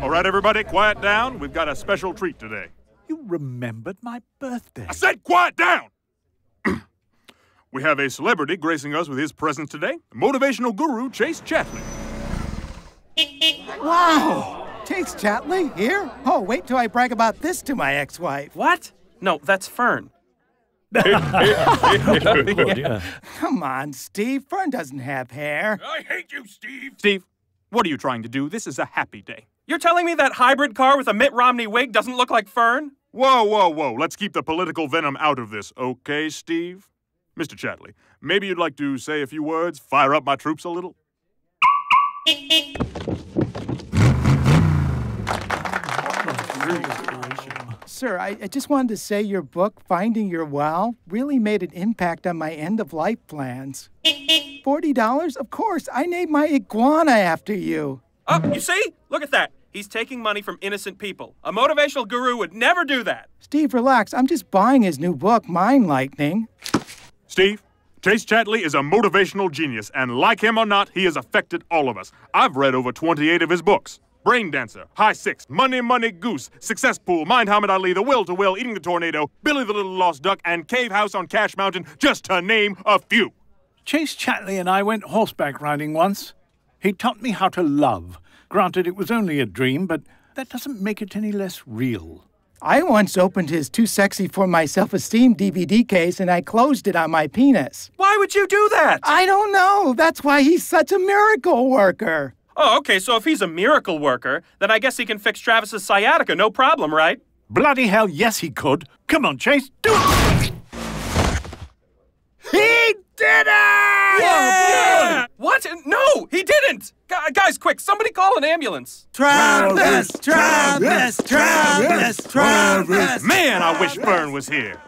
All right, everybody, quiet down. We've got a special treat today. You remembered my birthday. I said quiet down! we have a celebrity gracing us with his presence today motivational guru Chase Chatley. Wow! Chase Chatley here? Oh, wait till I brag about this to my ex-wife. What? No, that's Fern. Come on, Steve. Fern doesn't have hair. I hate you, Steve. Steve, what are you trying to do? This is a happy day. You're telling me that hybrid car with a Mitt Romney wig doesn't look like Fern? Whoa, whoa, whoa. Let's keep the political venom out of this, okay, Steve? Mr. Chatley, maybe you'd like to say a few words, fire up my troops a little? Sir, I, I just wanted to say your book, Finding Your Wow, really made an impact on my end of life plans. $40? Of course, I named my iguana after you. Oh, you see? Look at that. He's taking money from innocent people. A motivational guru would never do that. Steve, relax. I'm just buying his new book, Mind Lightning. Steve, Chase Chatley is a motivational genius, and like him or not, he has affected all of us. I've read over 28 of his books. Brain Dancer, High Six, Money Money Goose, Success Pool, Mind Muhammad Ali, The Will to Will, Eating the Tornado, Billy the Little Lost Duck, and Cave House on Cash Mountain, just to name a few. Chase Chatley and I went horseback riding once. He taught me how to love. Granted, it was only a dream, but that doesn't make it any less real. I once opened his Too Sexy for My Self Esteem DVD case and I closed it on my penis. Why would you do that? I don't know. That's why he's such a miracle worker. Oh, okay, so if he's a miracle worker, then I guess he can fix Travis's sciatica, no problem, right? Bloody hell, yes, he could. Come on, Chase, do it! He did it! Yeah! What? No, he didn't! Gu- guys, quick, somebody call an ambulance. Travis! Travis! Travis! Travis! Man, I wish Fern was here.